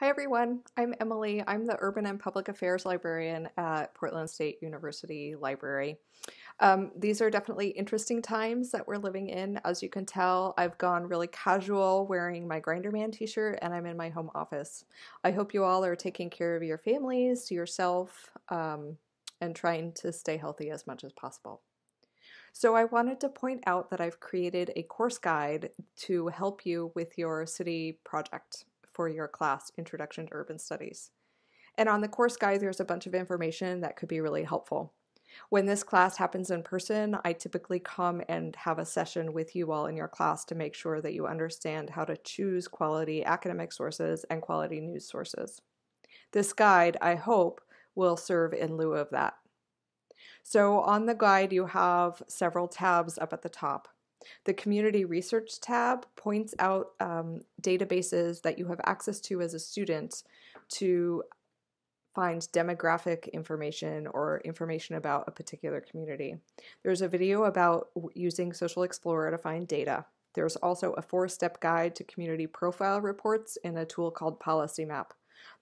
Hi everyone, I'm Emily. I'm the Urban and Public Affairs Librarian at Portland State University Library. Um, these are definitely interesting times that we're living in. As you can tell, I've gone really casual wearing my Grinderman t-shirt and I'm in my home office. I hope you all are taking care of your families, yourself, um, and trying to stay healthy as much as possible. So I wanted to point out that I've created a course guide to help you with your city project for your class, Introduction to Urban Studies. And on the course guide, there's a bunch of information that could be really helpful. When this class happens in person, I typically come and have a session with you all in your class to make sure that you understand how to choose quality academic sources and quality news sources. This guide, I hope, will serve in lieu of that. So on the guide, you have several tabs up at the top. The Community Research tab points out um, databases that you have access to as a student to find demographic information or information about a particular community. There's a video about using Social Explorer to find data. There's also a four-step guide to community profile reports in a tool called Policy Map.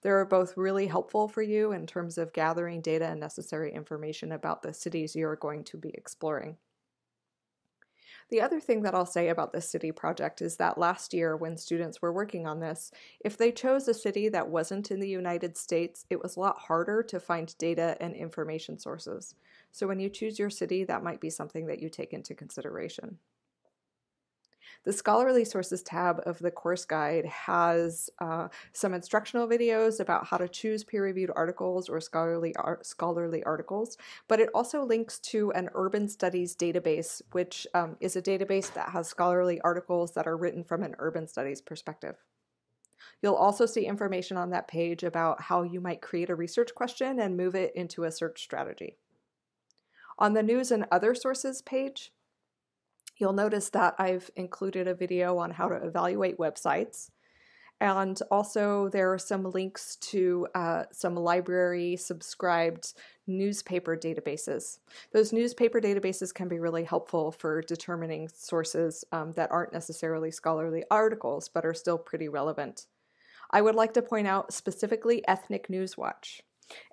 They're both really helpful for you in terms of gathering data and necessary information about the cities you're going to be exploring. The other thing that I'll say about this city project is that last year, when students were working on this, if they chose a city that wasn't in the United States, it was a lot harder to find data and information sources. So when you choose your city, that might be something that you take into consideration. The Scholarly Sources tab of the course guide has uh, some instructional videos about how to choose peer-reviewed articles or scholarly, scholarly articles, but it also links to an urban studies database, which um, is a database that has scholarly articles that are written from an urban studies perspective. You'll also see information on that page about how you might create a research question and move it into a search strategy. On the News and Other Sources page, You'll notice that I've included a video on how to evaluate websites. And also there are some links to uh, some library subscribed newspaper databases. Those newspaper databases can be really helpful for determining sources um, that aren't necessarily scholarly articles, but are still pretty relevant. I would like to point out specifically Ethnic Newswatch.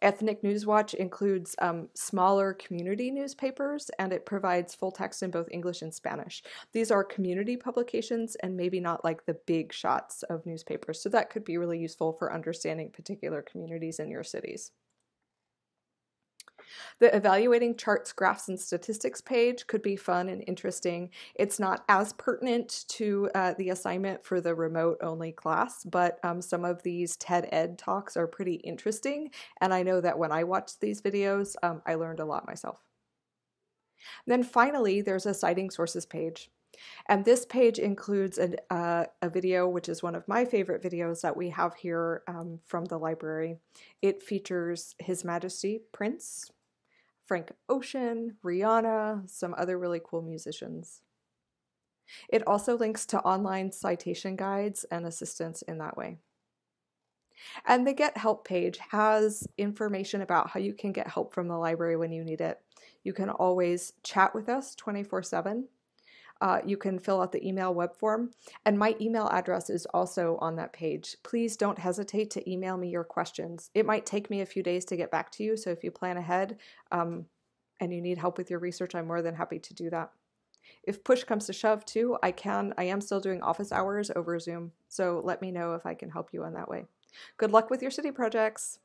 Ethnic Newswatch includes um, smaller community newspapers and it provides full text in both English and Spanish. These are community publications and maybe not like the big shots of newspapers, so that could be really useful for understanding particular communities in your cities. The evaluating charts, graphs, and statistics page could be fun and interesting. It's not as pertinent to uh, the assignment for the remote only class, but um, some of these TED Ed talks are pretty interesting. And I know that when I watched these videos, um, I learned a lot myself. then finally, there's a citing sources page. And this page includes an, uh, a video, which is one of my favorite videos that we have here um, from the library. It features His Majesty Prince, Frank Ocean, Rihanna, some other really cool musicians. It also links to online citation guides and assistance in that way. And the Get Help page has information about how you can get help from the library when you need it. You can always chat with us 24 7 uh, you can fill out the email web form. And my email address is also on that page. Please don't hesitate to email me your questions. It might take me a few days to get back to you, so if you plan ahead um, and you need help with your research, I'm more than happy to do that. If push comes to shove too, I can I am still doing office hours over Zoom, so let me know if I can help you in that way. Good luck with your city projects.